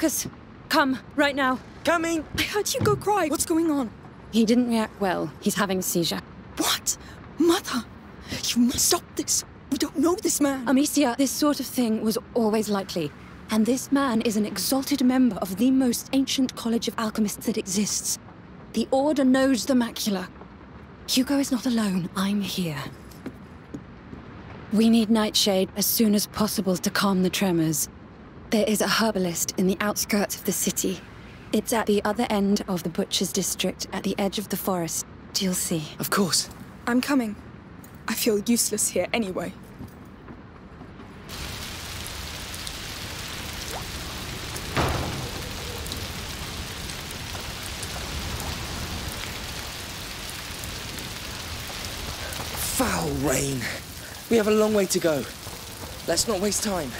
Lucas, come, right now. Coming! I heard you go cry. What's going on? He didn't react well. He's having a seizure. What? Mother! You must stop this. We don't know this man. Amicia, this sort of thing was always likely. And this man is an exalted member of the most ancient college of alchemists that exists. The Order knows the macula. Hugo is not alone. I'm here. We need Nightshade as soon as possible to calm the tremors. There is a herbalist in the outskirts of the city. It's at the other end of the Butcher's District, at the edge of the forest. You'll see. Of course. I'm coming. I feel useless here anyway. Foul rain. We have a long way to go. Let's not waste time.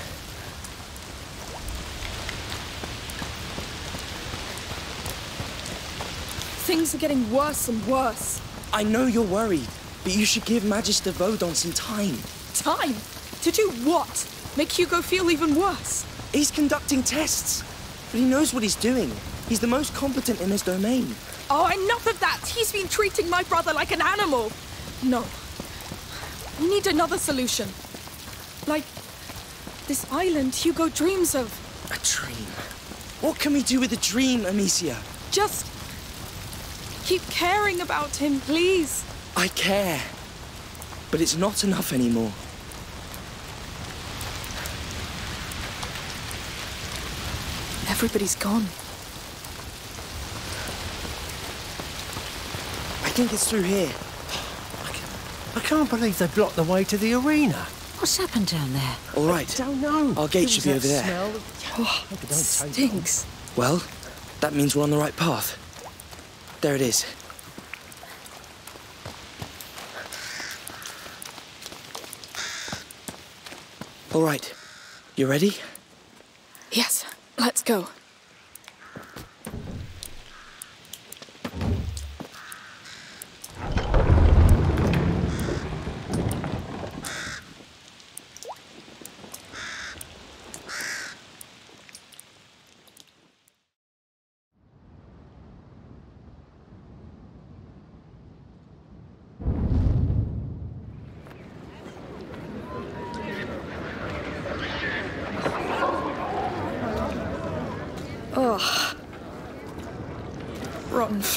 Things are getting worse and worse. I know you're worried, but you should give Magister Vaudin some time. Time? To do what? Make Hugo feel even worse? He's conducting tests, but he knows what he's doing. He's the most competent in his domain. Oh, enough of that! He's been treating my brother like an animal! No. We need another solution. Like this island Hugo dreams of. A dream. What can we do with a dream, Amicia? Just keep caring about him, please. I care. But it's not enough anymore. Everybody's gone. I think it's through here. I can't believe they blocked the way to the arena. What's happened down there? All right. Don't know. Our gate should be over there. Smell. Oh, it stinks. Well, that means we're on the right path. There it is. All right. You ready? Yes, let's go.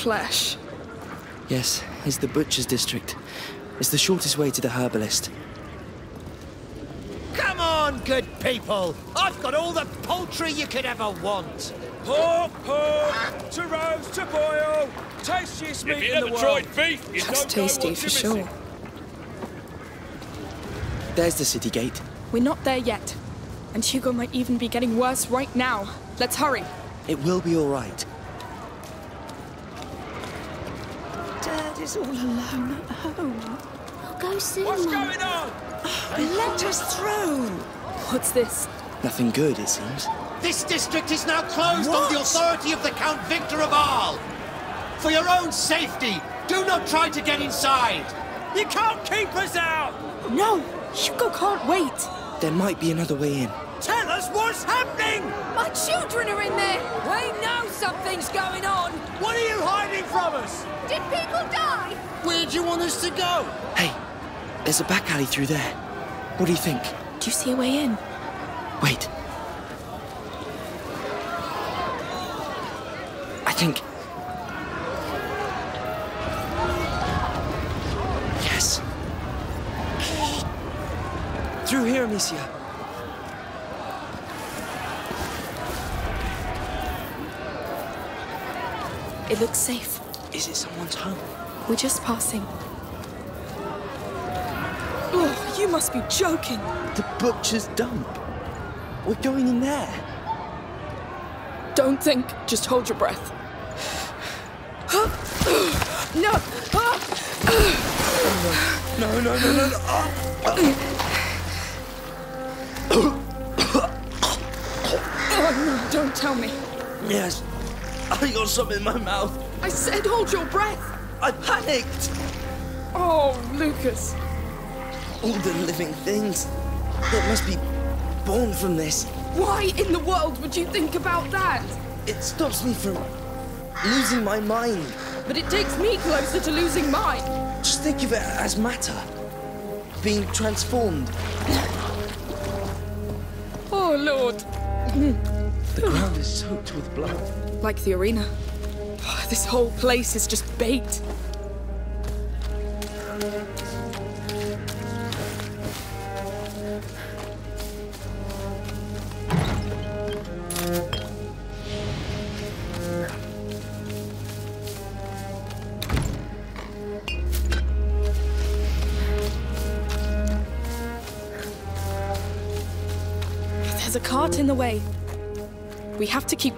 Flesh. Yes, it's the Butcher's District. It's the shortest way to the herbalist. Come on, good people. I've got all the poultry you could ever want. Pork, pork, to roast, to boil, tastiest meat If you in the never world. tried beef, you Looks don't tasty what for sure. missing. There's the city gate. We're not there yet. And Hugo might even be getting worse right now. Let's hurry. It will be all right. Is all alone at home. I'll go see What's Mum. going on? Let us through. What's this? Nothing good, it seems. This district is now closed on the authority of the Count Victor of Arles. For your own safety, do not try to get inside. You can't keep us out! No! Hugo can't wait! There might be another way in. Tell us what's happening! My children are in there. We know something's going on. What are you hiding from us? Did people die? Where do you want us to go? Hey, there's a back alley through there. What do you think? Do you see a way in? Wait. I think. Yes. Through here, Amicia. It looks safe. Is it someone's home? We're just passing. Oh, you must be joking. The butcher's dump. We're going in there. Don't think, just hold your breath. no! Ah! No, no, no, no, no. Oh no, don't tell me. Yes. I got something in my mouth. I said hold your breath. I panicked. Oh, Lucas. All the living things that must be born from this. Why in the world would you think about that? It stops me from losing my mind. But it takes me closer to losing mine. Just think of it as matter. Being transformed. Oh, Lord. The ground is soaked with blood. Like the arena. This whole place is just bait.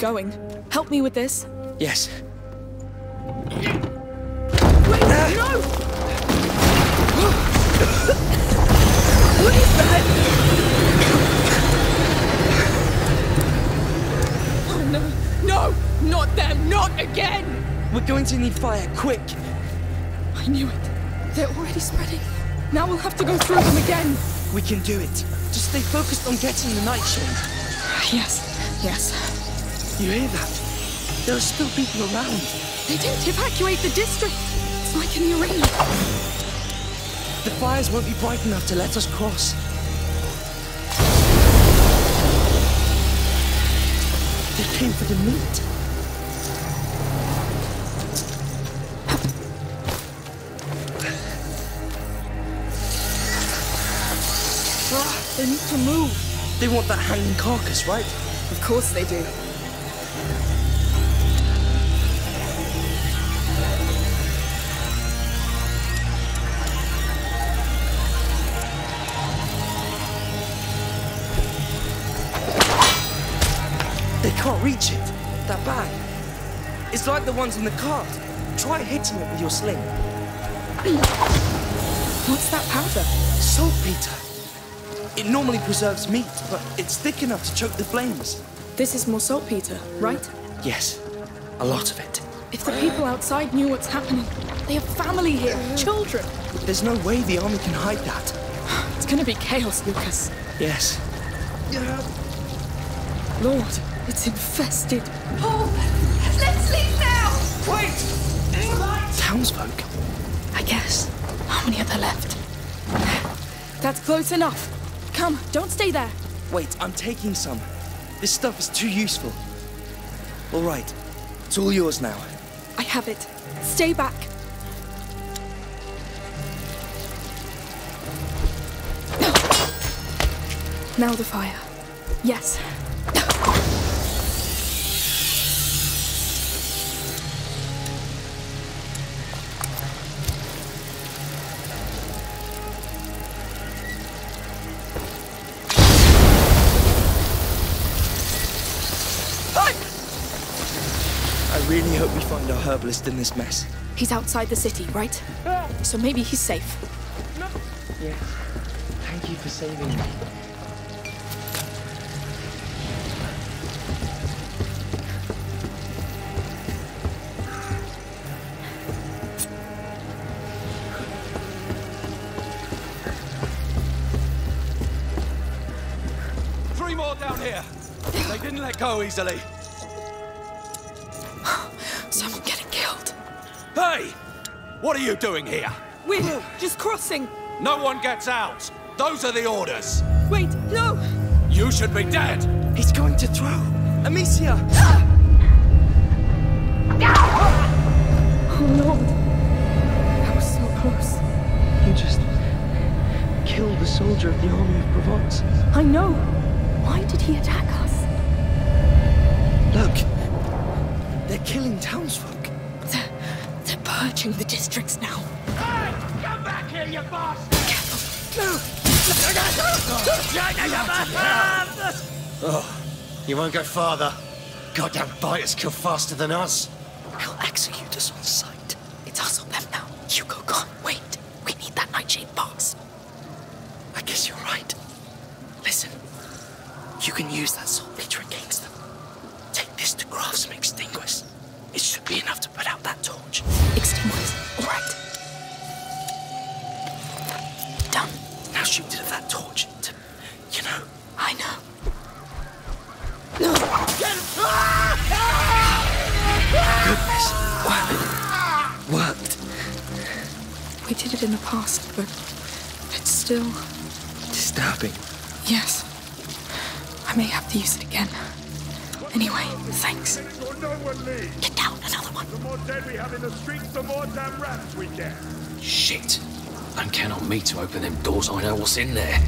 Going. Help me with this. Yes. Wait, no! what is that? Oh no, no, not them, not again! We're going to need fire, quick. I knew it. They're already spreading. Now we'll have to go through them again. We can do it. Just stay focused on getting the nightshade. Yes, yes. You hear that? There are still people around. They didn't evacuate the district. It's like in the arena. The fires won't be bright enough to let us cross. They came for the meat. Ah, they need to move. They want that hanging carcass, right? Of course they do. Reach it. That bag. It's like the ones in the cart. Try hitting it with your sling. What's that powder? Saltpeter. It normally preserves meat, but it's thick enough to choke the flames. This is more saltpeter, right? Yes, a lot of it. If the people outside knew what's happening, they have family here, children. There's no way the army can hide that. It's gonna be chaos, Lucas. Yes. Lord, it's infested. Paul, let's leave now! Wait! Townsfolk. I guess. How many are there left? That's close enough. Come, don't stay there. Wait, I'm taking some. This stuff is too useful. All right, it's all yours now. I have it. Stay back. Now the fire. Yes. Find in this mess. He's outside the city, right? So maybe he's safe. Yes. Thank you for saving me. Three more down here. They didn't let go easily. What are you doing here? We're just crossing. No one gets out. Those are the orders. Wait, no! You should be dead. He's going to throw. Amicia! Oh Lord. That was so close. You just killed a soldier of the army of Provence. I know. Why did he attack us? Look, they're killing townsfolk. They're, they're purging the districts now. Hey! Come back here, you boss! Oh, you won't go farther. Goddamn biters kill faster than us. More dead we have in the streets, the more damn rats we get. Shit. Don't count on me to open them doors. I know what's in there.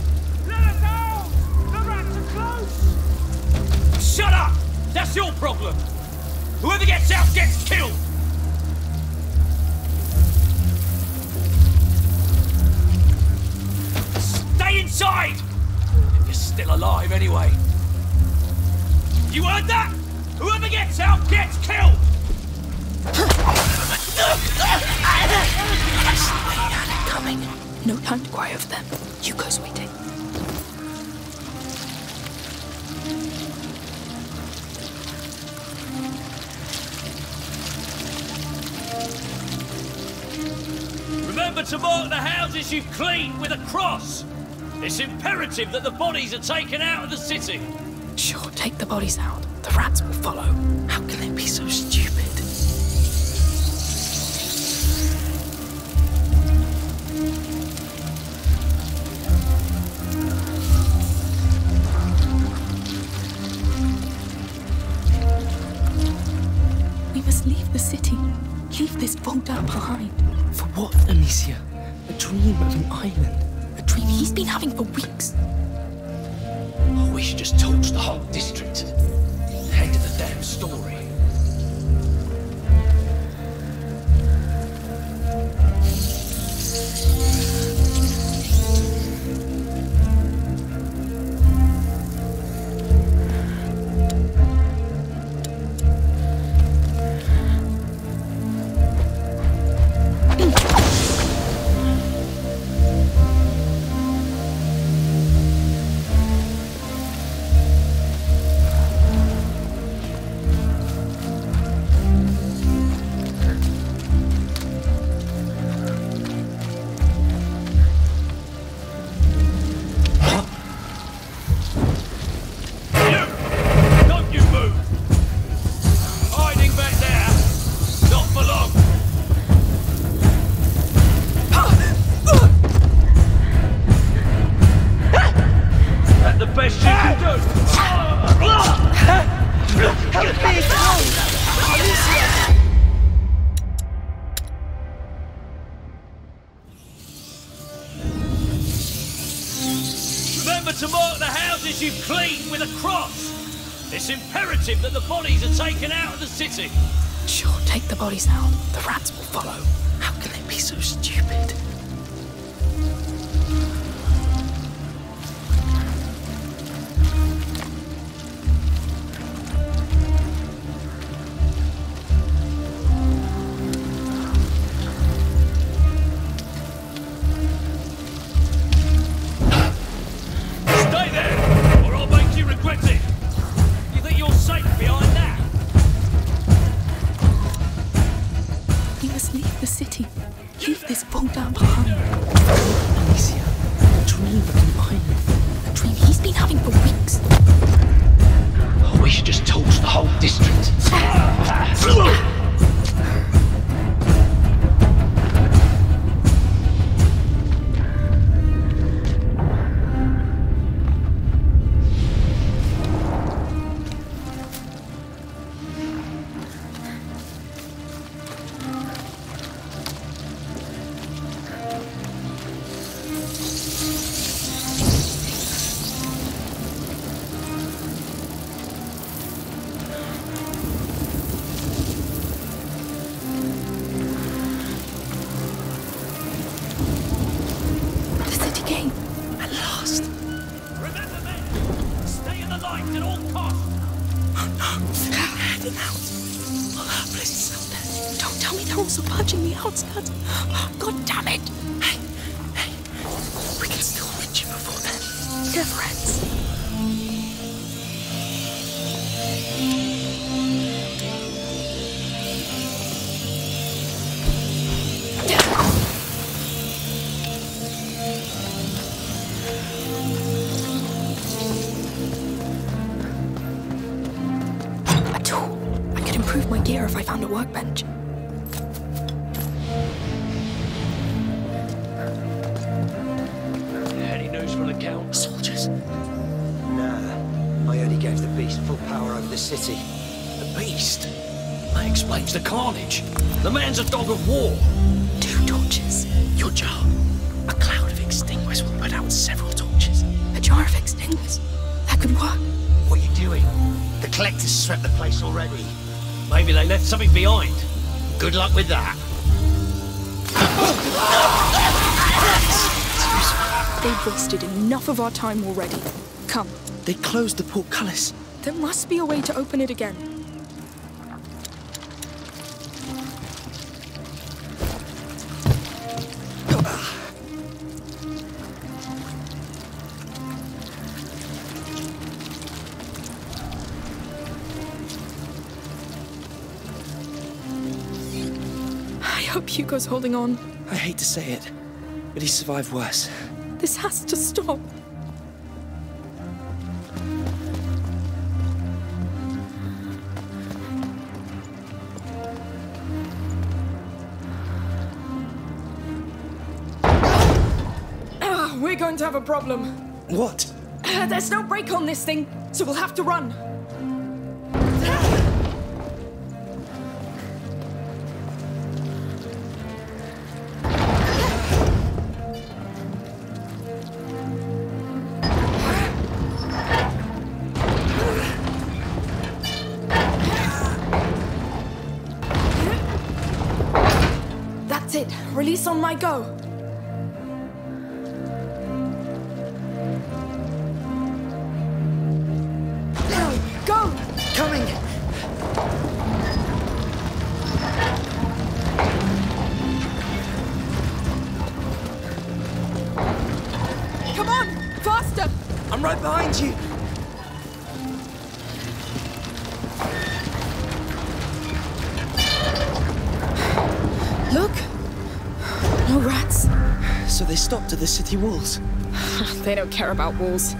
Let us out! The rats are close! Shut up! That's your problem! Whoever gets out gets killed! Stay inside! If you're still alive anyway. You heard that? Whoever gets out gets killed! No time to cry over them. You go, sweetie. Remember to mark the houses you've cleaned with a cross! It's imperative that the bodies are taken out of the city! Sure, take the bodies out. The rats will follow. How can they be so stupid? Leave the city. Leave this Volta behind. For what, Amicia? A dream of an island. A dream he's been having for weeks. Oh, we should just torch the whole district. End of the damn story. Bodies out. Improve my gear if I found a workbench. Any news from the Count? Soldiers. Nah. I only gave the beast full power over the city. The beast? That explains the carnage. The man's a dog of war. Two torches. Your jar. A cloud of Extinguis will put out several torches. A jar of Extinguis? That could work. What are you doing? The collectors swept the place already. Maybe they left something behind. Good luck with that. They've wasted enough of our time already. Come, They closed the portcullis. there must be a way to open it again. Hugo's holding on. I hate to say it, but he survived worse. This has to stop. Ah, we're going to have a problem. What? Uh, there's no brake on this thing, so we'll have to run. Release on my go. Walls. They don't care about walls.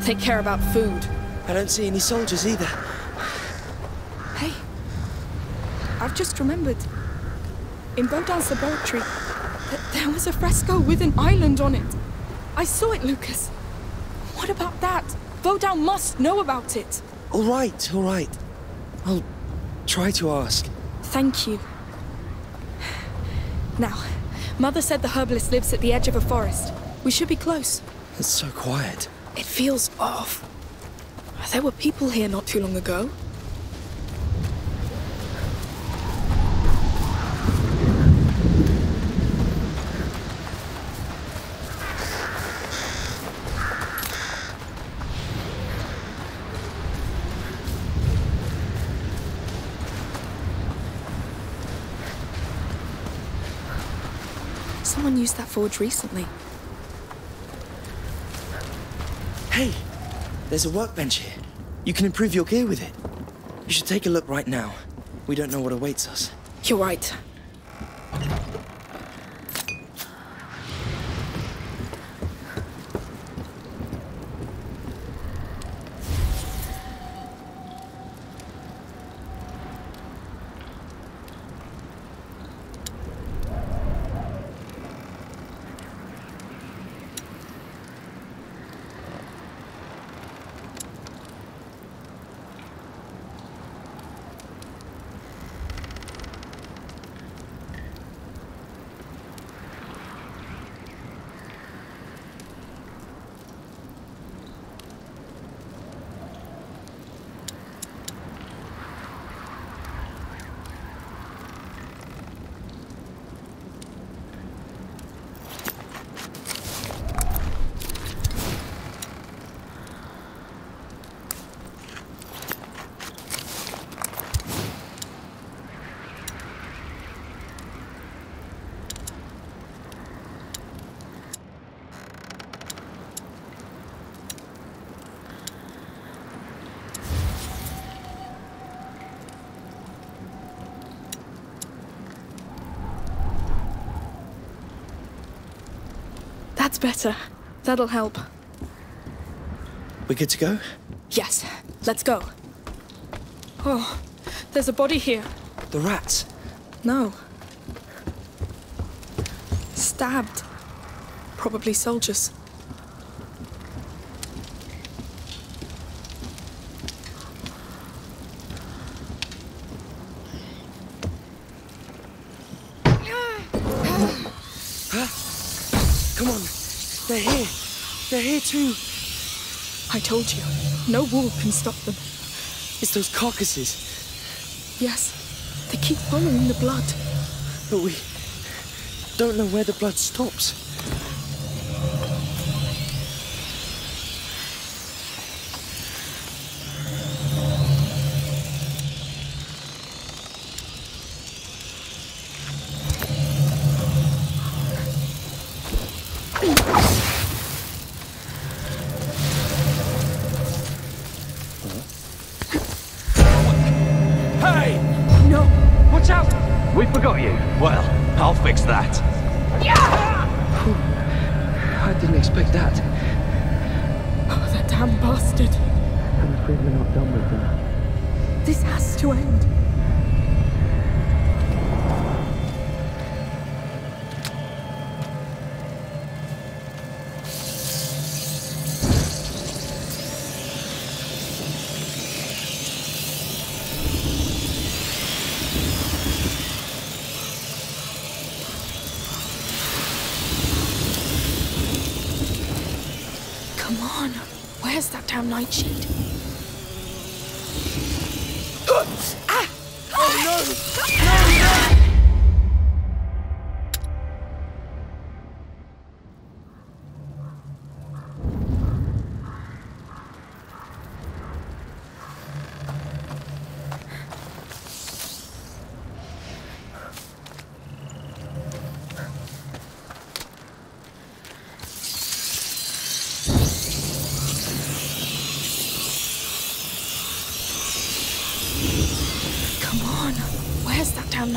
They care about food. I don't see any soldiers either. Hey, I've just remembered. In Vaudin's laboratory, th- there was a fresco with an island on it. I saw it, Lucas. What about that? Bodan must know about it. All right, all right. I'll try to ask. Thank you. Now, Mother said the herbalist lives at the edge of a forest. We should be close. It's so quiet. It feels off. There were people here not too long ago. Someone used that forge recently. Hey, there's a workbench here. You can improve your gear with it. You should take a look right now. We don't know what awaits us. You're right. better. That'll help. We're good to go? Yes. Let's go. Oh, there's a body here. The rats? No. Stabbed. Probably soldiers. They're here. They're here too. I told you, no wall can stop them. It's those carcasses. Yes, they keep following the blood. But we don't know where the blood stops. right.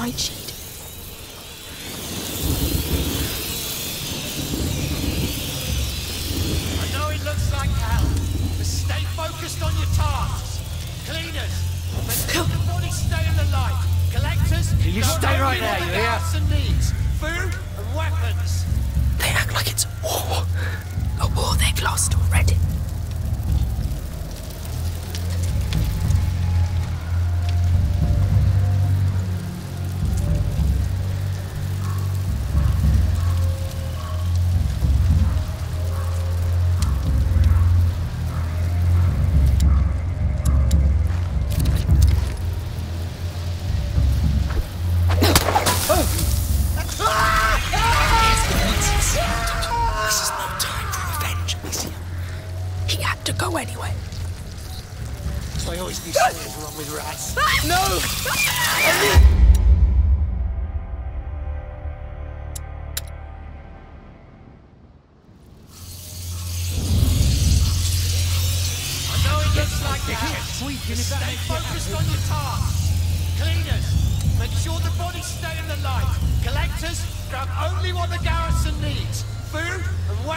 my she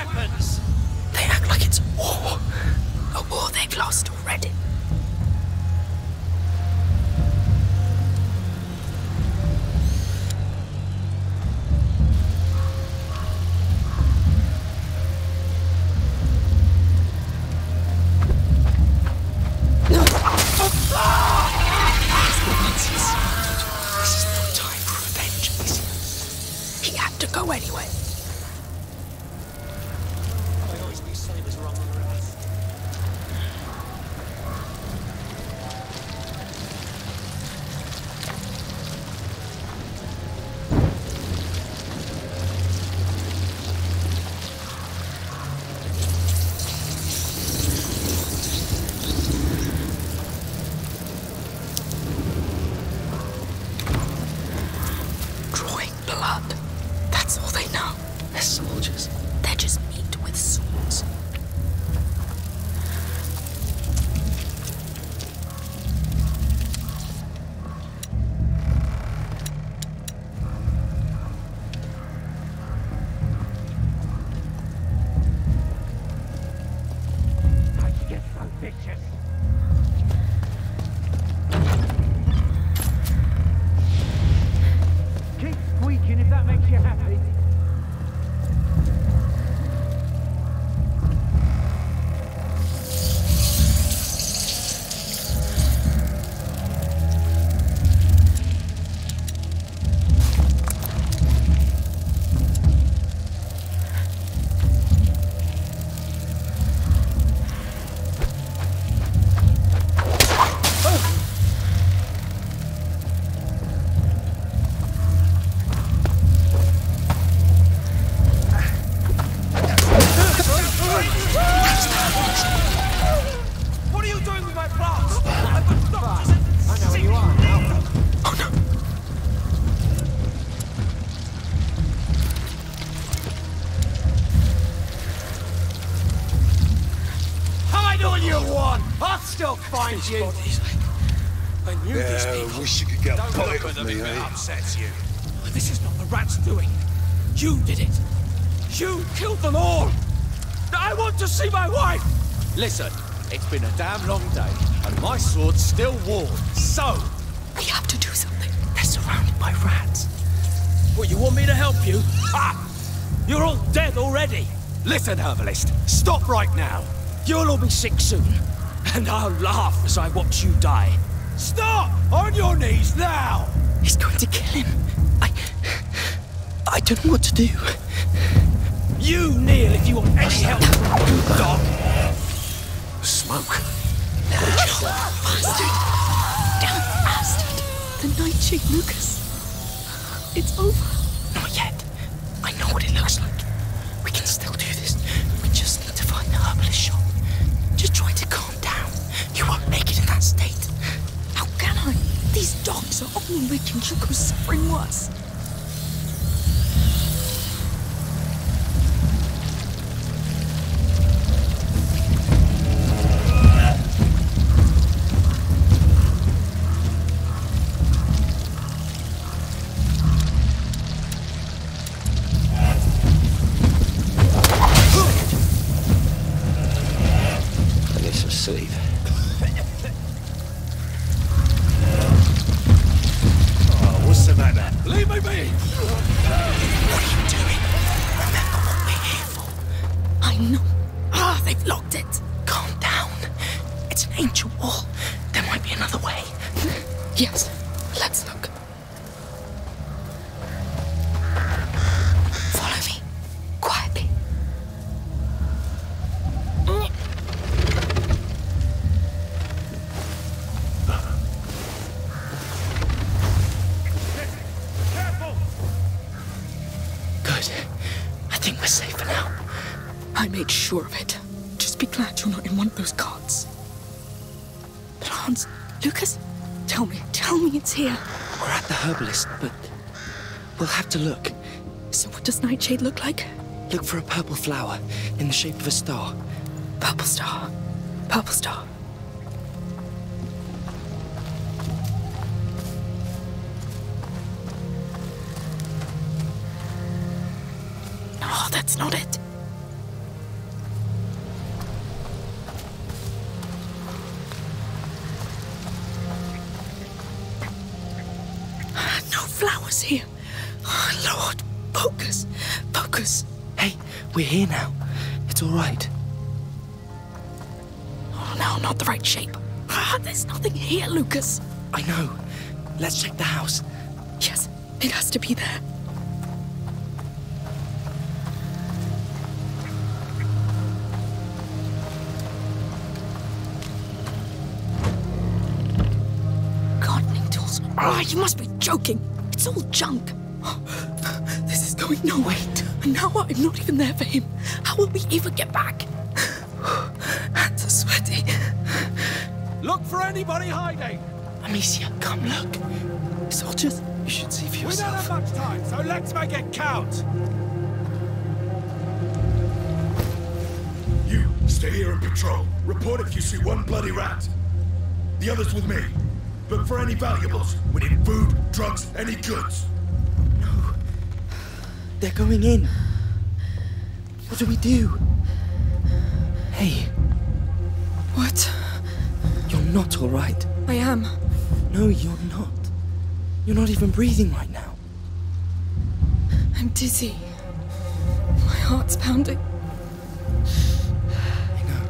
weapons. They act like it's war. A war they've lost already. Listen, it's been a damn long day, and my sword's still warm. So, We have to do something. They're surrounded by rats. Well, you want me to help you? Ha! You're all dead already. Listen, herbalist, stop right now. You'll all be sick soon, and I'll laugh as I watch you die. Stop! On your knees now! He's going to kill him. I. I don't know what to do. You kneel if you want any help, dog. Smoke. Bastard! Damn bastard! The nightshade, Lucas. It's over. Not yet. I know what it looks like. We can still do this. We just need to find the herbalist shop. Just try to calm down. You won't make it in that state. How can I? These dogs are only making Hugo's suffering worse. To look. So what does Nightshade look like? Look for a purple flower in the shape of a star. Purple star. Purple star. Focus, focus. Hey, we're here now. It's all right. Oh, no, not the right shape. Ah, there's nothing here, Lucas. I know. Let's check the house. Yes, it has to be there. Gardening tools. Ah, you must be joking. It's all junk. This is going nowhere. And now I'm not even there for him. How will we ever get back? Hands are sweaty. Look for anybody hiding! Amicia, come look. Soldiers, you should see for yourself. We don't have much time, so let's make it count! You, stay here and patrol. Report if you see one bloody rat. The others with me. Look for any valuables. We need food, drugs, any goods. They're going in. What do we do? Hey, What? you're not all right. I am. No, you're not. You're not even breathing right now. I'm dizzy. My heart's pounding. I know.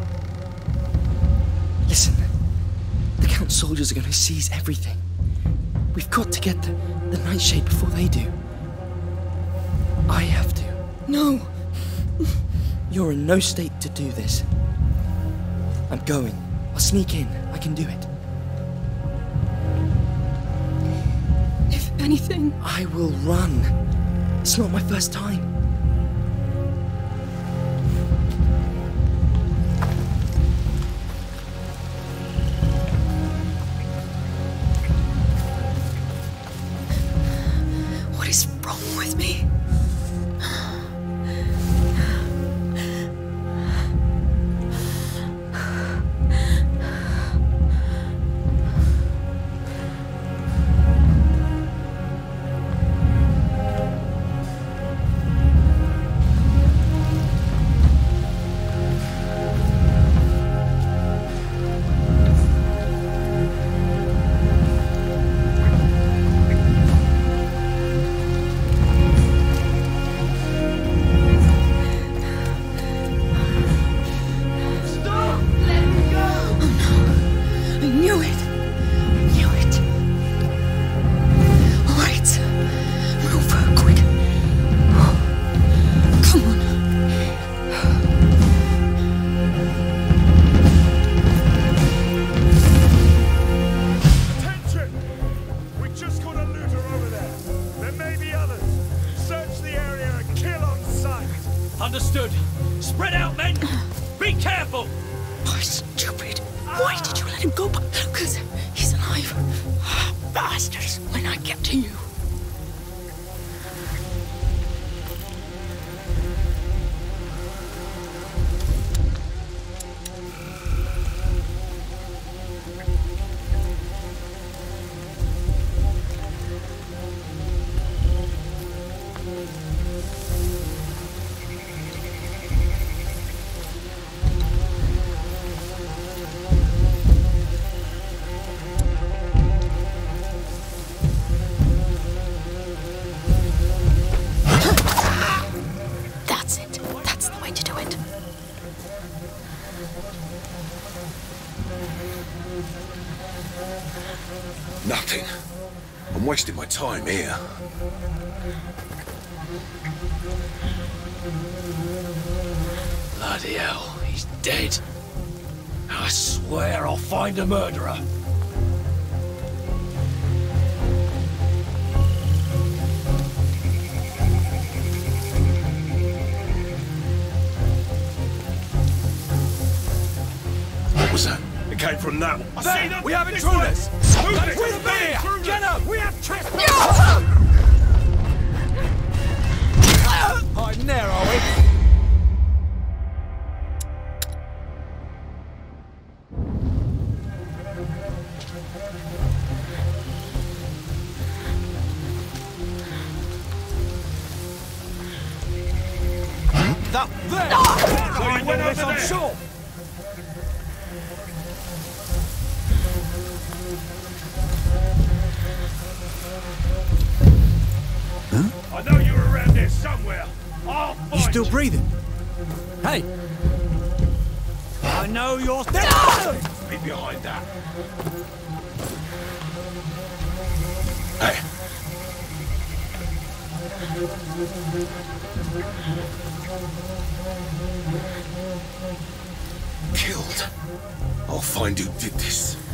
Listen, the Count's soldiers are going to seize everything. We've got to get the, the Nightshade before they do. I have to. No. You're in no state to do this. I'm going. I'll sneak in. I can do it. If anything, I will run. It's not my first time. My here. Bloody hell, he's dead. I swear I'll find a murderer. What was that? It came from that one. There, we have intruders! With killed. I'll find who did this.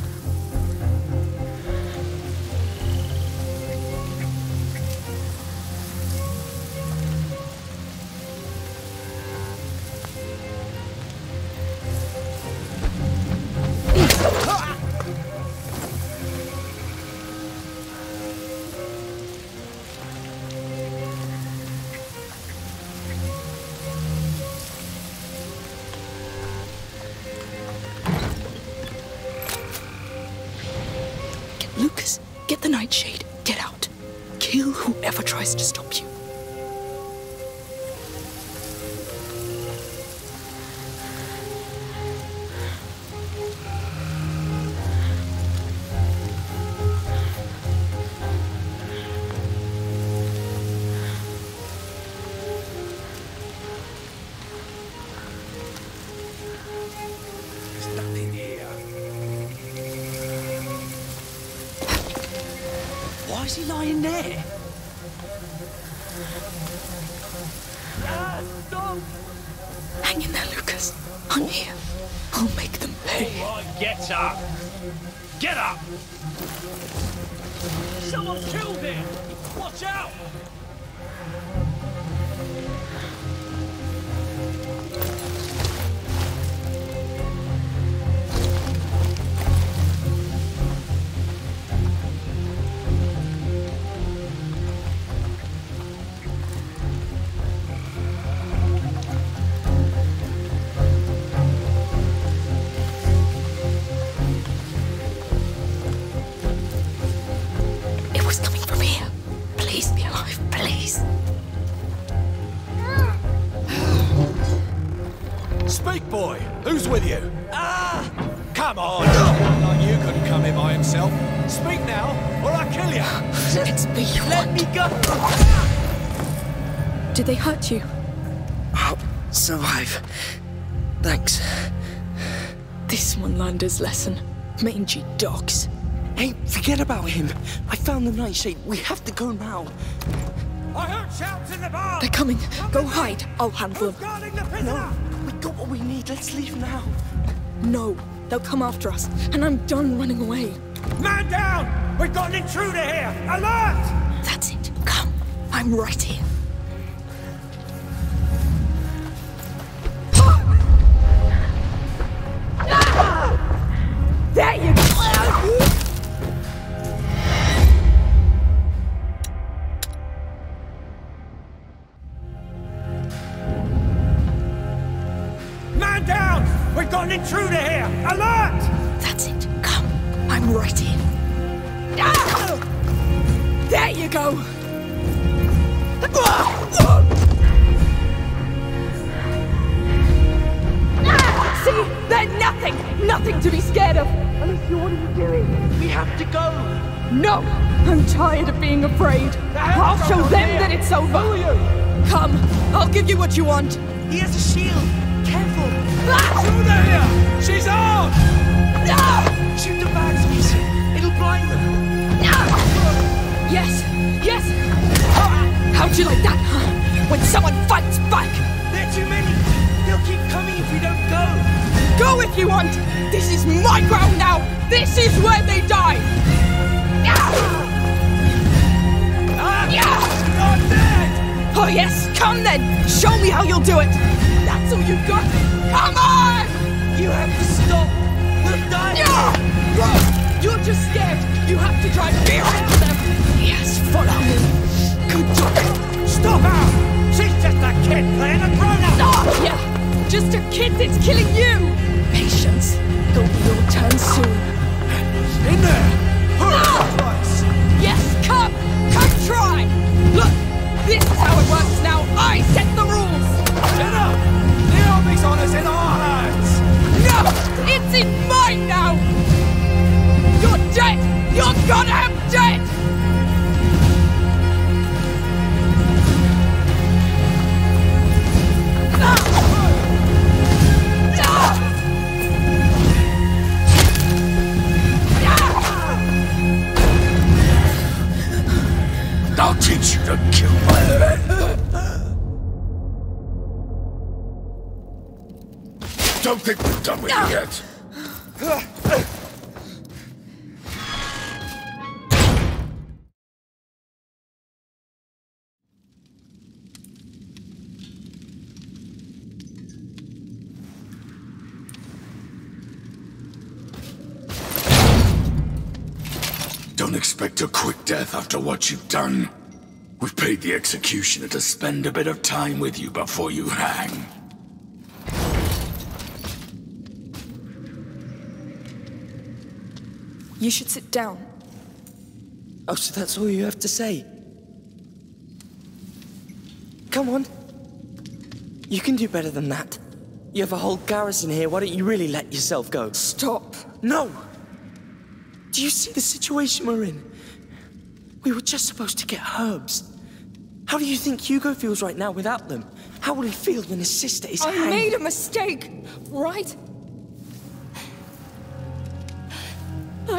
Did they hurt you? I'll survive. Thanks. This one learned his lesson. Mangy dogs. Hey, forget about him. I found the nightshade. We have to go now. I heard shouts in the bar. They're coming. Go hide. I'll handle them. Guarding the prisoner. We got what we need. Let's leave now. No, they'll come after us, and I'm done running away. Man down! We've got an intruder here. Alert! That's it. Come. I'm right here. Have to go. No! I'm tired of being afraid. I'll show them that it's over. Who you? Come. I'll give you what you want. He has a shield. Careful. Ah! Intruder here! She's on! Shoot the bags, Amicia. It'll blind them. Yes, yes. How'd you like that, huh? When someone fights back. There are too many. They'll keep coming if we don't go. Go if you want. This is my ground now. This is where they die. Oh yes, come then. Show me how you'll do it. That's all you've got. Come on! You have to stop. We'll die. You're just scared. You have to drive into them. Yes, follow me. Good dog. Stop her! She's just a kid playing a grown-up! Oh, yeah. Just a kid that's killing you. Patience. It'll be your turn soon. In there! Ah! Yes, come. Come try. Look, this is how it works now. I set the rules. Get up! The army's on us in our hands! No, it's in mine now. You're dead. You're goddamn dead. Don't think we're done with you yet. Don't expect a quick death after what you've done. We've paid the executioner to spend a bit of time with you before you hang. You should sit down. Oh, so that's all you have to say? Come on. You can do better than that. You have a whole garrison here, why don't you really let yourself go? Stop. No! Do you see the situation we're in? We were just supposed to get herbs. How do you think Hugo feels right now without them? How will he feel when his sister is I hanged? made a mistake, right?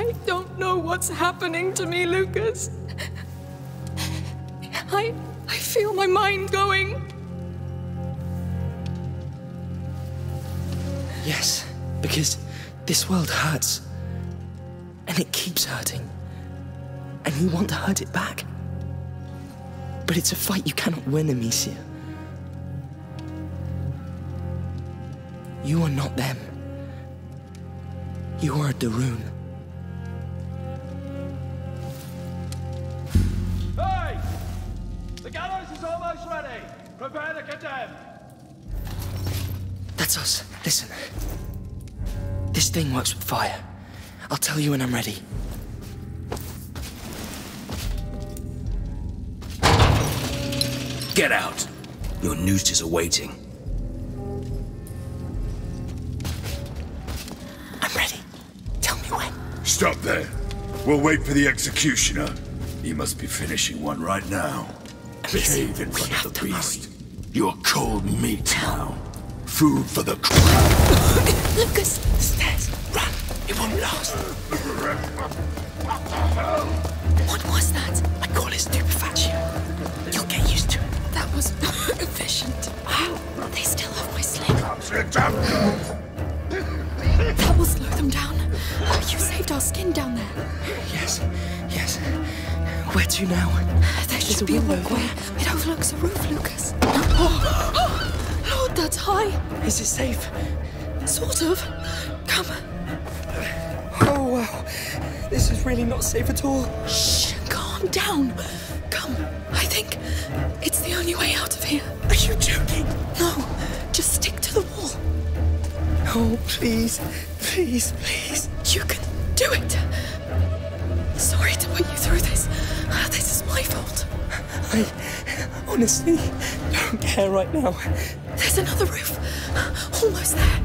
I don't know what's happening to me, Lucas. I I feel my mind going. Yes, because this world hurts. And it keeps hurting. And you want to hurt it back. But it's a fight you cannot win, Amicia. You are not them. You are a de Rune. That's us. Listen. This thing works with fire. I'll tell you when I'm ready. Get out. Your noose is awaiting. I'm ready. Tell me when. Stop there. We'll wait for the executioner. He must be finishing one right now. Behave in front of the beast. You're cold meat now. Food for the crowd. Lucas, Stairs. Run. It won't last. what was that? I call it stupefaction. You'll get used to it. That was efficient. Wow, they still have my sling. That will slow them down. Oh, you saved our skin down there. Yes. Yes. Where to now? There should a be a window walkway. It overlooks a roof, Lucas. Oh, Lord, that's high. Is it safe? Sort of. Come. Oh, wow. This is really not safe at all. Shh. Calm down. Come. I think it's the only way out of here. Are you joking? No, just stick to the wall. Oh, please, please, please. You can do it. Sorry to put you through this. Uh, This is my fault. I honestly don't care right now. There's another roof. Almost there.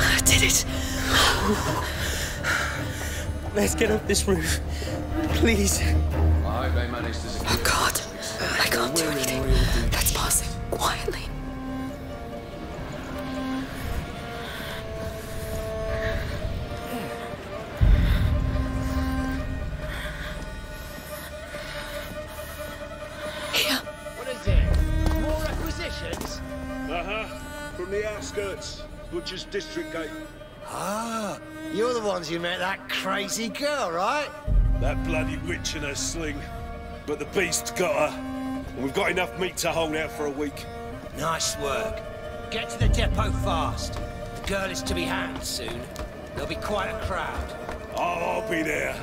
I did it. Let's get up this roof. Please. Oh God, I can't do anything. Outskirts. District Gate. Ah, you're the ones who met that crazy girl, right? That bloody witch and her sling. But the beast's got her. And we've got enough meat to hold out for a week. Nice work. Get to the depot fast. The girl is to be hanged soon. There'll be quite a crowd. Oh, I'll be there.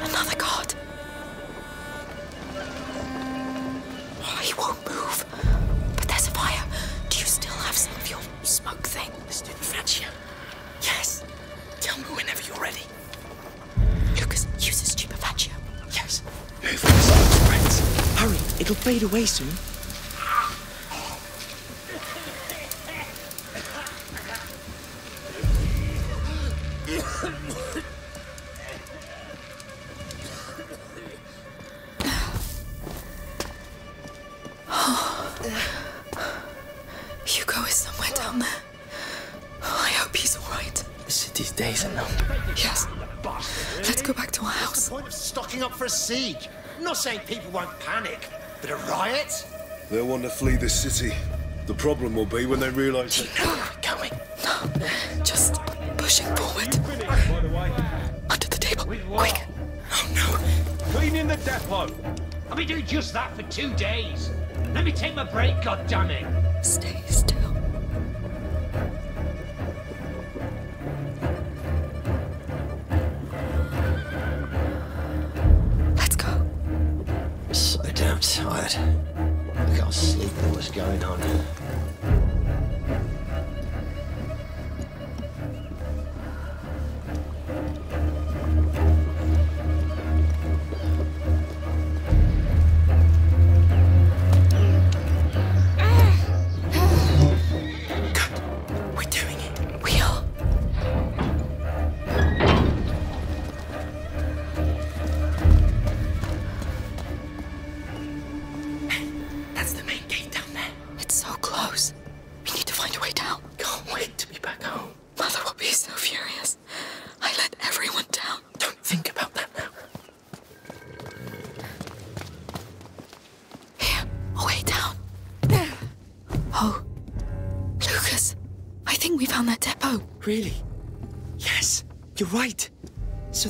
Another guard. It'll fade away soon. Hugo is somewhere down there. I hope he's all right. The city's days are numbered. Yes. Let's go back to our What's house. the point of stocking up for a siege? I'm not saying people won't panic, but a riot? They'll want to flee this city. The problem will be when they realise that... No, we're going. Just pushing forward. By the Under the table. Quick. Oh no. cleaning the depot. I've been doing just that for two days. Let me take my break, goddammit. Stay still. Damn tired. I can't sleep with what's going on.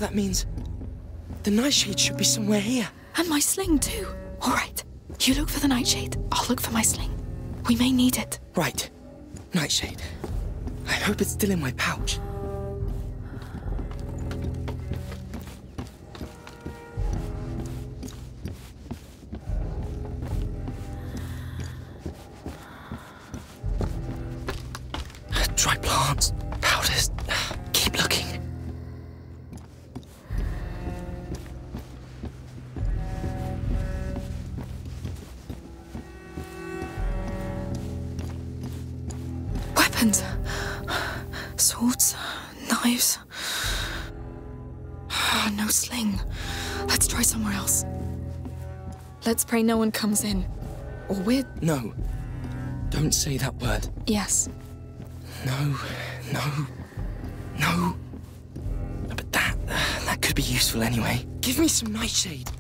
That means the nightshade should be somewhere here. And my sling, too. All right, you look for the nightshade. I'll look for my sling. We may need it. Right. Nightshade. I hope it's still in my pouch. Swords, knives. Ah, no sling. Let's try somewhere else. Let's pray no one comes in. Or we're. No. Don't say that word. Yes. No, no, no. But that, that could be useful anyway. Give me some nightshade.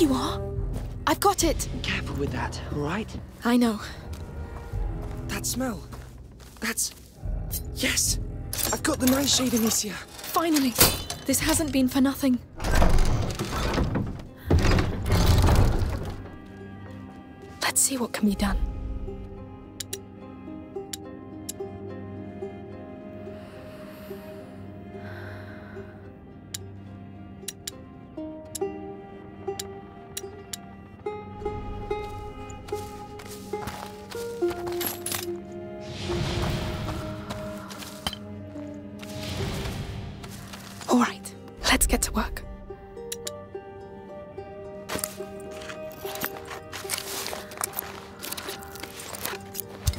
You are. I've got it. Careful with that, all right? I know. That smell. That's... Yes! I've got the nightshade, Amicia. Finally. This hasn't been for nothing. Let's see what can be done. Get to work.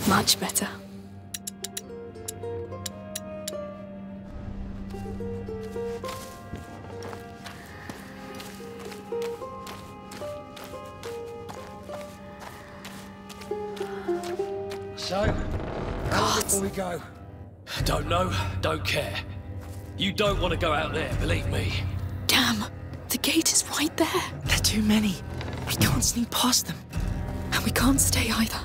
Much better. So, before we go? Don't know, don't care. You don't want to go out there, believe me. Damn, the gate is right there. They're too many. We can't sneak past them. And we can't stay either.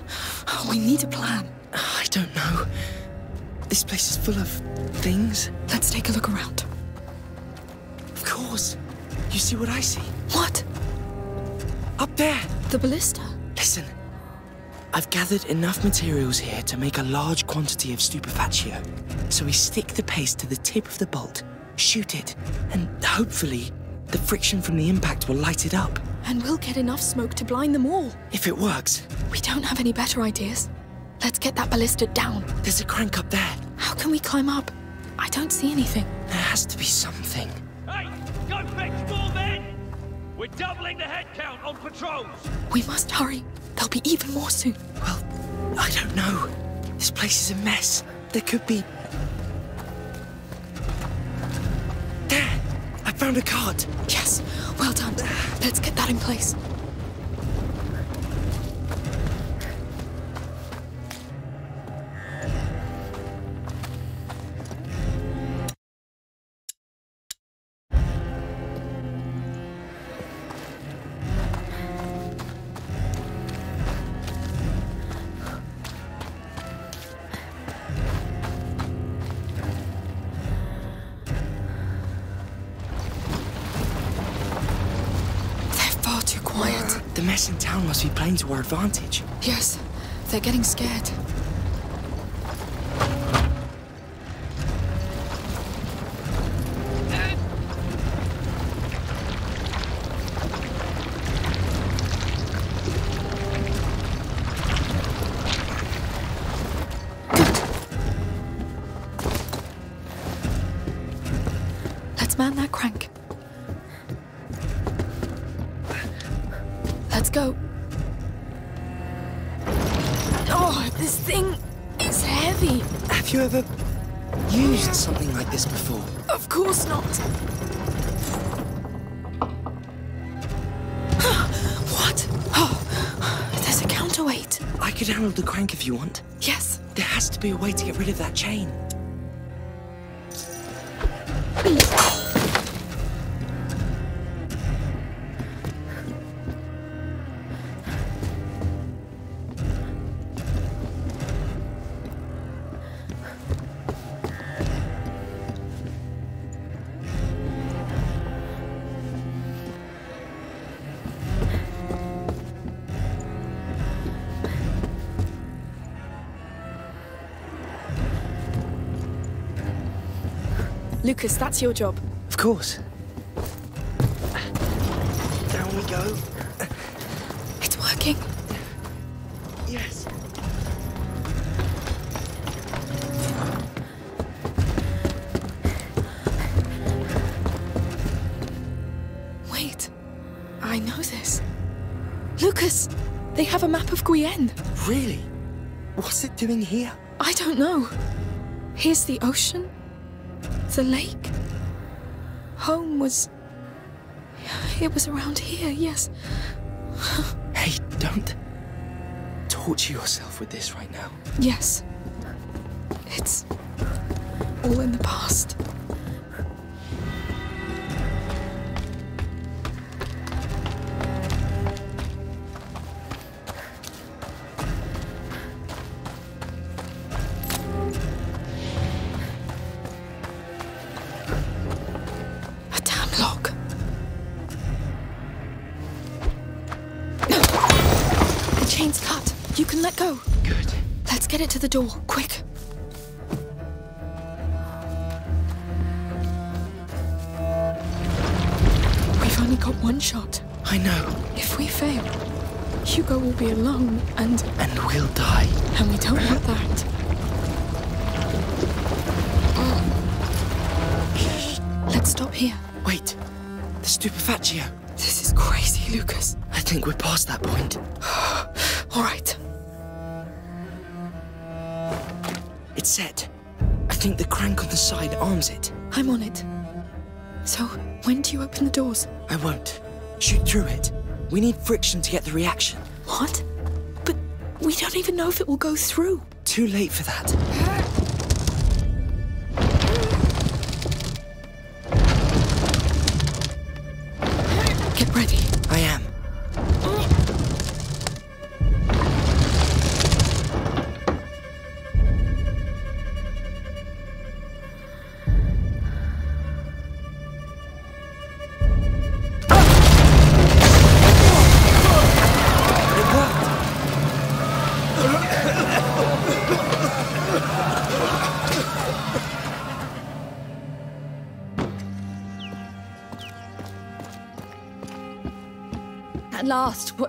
We need a plan. I don't know. This place is full of things. Let's take a look around. Of course. You see what I see? What? Up there. The ballista? Listen. I've gathered enough materials here to make a large quantity of stupefactio. So we stick the paste to the tip of the bolt, shoot it, and hopefully the friction from the impact will light it up. And we'll get enough smoke to blind them all. If it works. We don't have any better ideas. Let's get that ballista down. There's a crank up there. How can we climb up? I don't see anything. There has to be something. Hey, go fetch more men! We're doubling the head count on patrols! We must hurry. There'll be even more soon. Well, I don't know. This place is a mess. There could be... found a. Yes, well done. Let's get that in place. To our advantage. Yes, they're getting scared. Rid of that chain. Lucas, that's your job. Of course. Down we go. It's working. Yes. Wait. I know this. Lucas, they have a map of Guyenne. Really? What's it doing here? I don't know. Here's the ocean, the lake. Home was. It was around here, yes. Hey, don't torture yourself with this right now? Yes. It's all in the past. Door, quick. We've only got one shot. I know. If we fail, Hugo will be alone, and And we'll die. and we don't want that. Oh. Let's stop here. Wait. The stupefactio. This is crazy, Lucas. I think we're past that point. All right. It's set. I think the crank on the side arms it. I'm on it. So, when do you open the doors? I won't. Shoot through it. We need friction to get the reaction. What? But we don't even know if it will go through. Too late for that.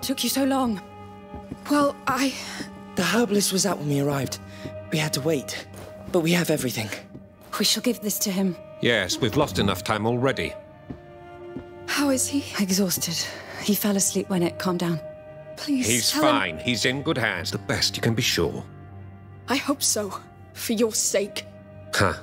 Took you so long? Well, I. The herbalist was out when we arrived. We had to wait. But we have everything. We shall give this to him. Yes, we've lost enough time already. How is he? Exhausted. He fell asleep when it calmed down. Please. He's tell him- fine. He's in good hands. The best you can be sure. I hope so. For your sake. Huh.